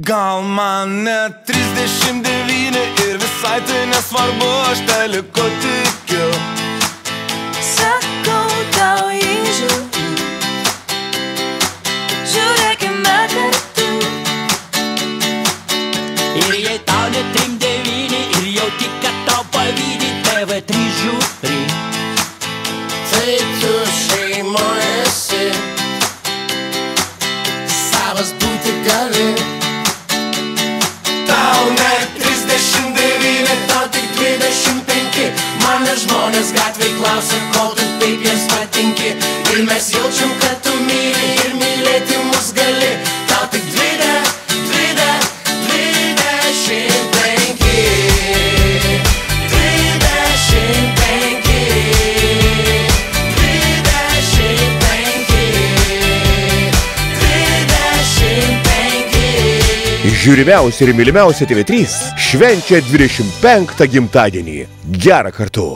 Gal man net 39 ir visai tai nesvarbu, aš teliko tikiu. Sakau tau į žiūrį, žiūrėkime kartu. Ir jei tau net 39 ir jau tik, kad tau pavydį TV3 žiūri. Tai tu šeimoje esi, savas būti gali. Žmonės gatvėj klausia, ko tu taip jiems patinki. Ir mes jaučiam, kad tu myli ir mylėti mus gali. Tau tik 20, 20, 25. 25. 25. Žiūrimiausia ir mylimiausia TV3 švenčia 25 gimtadienį. Gerą kartu.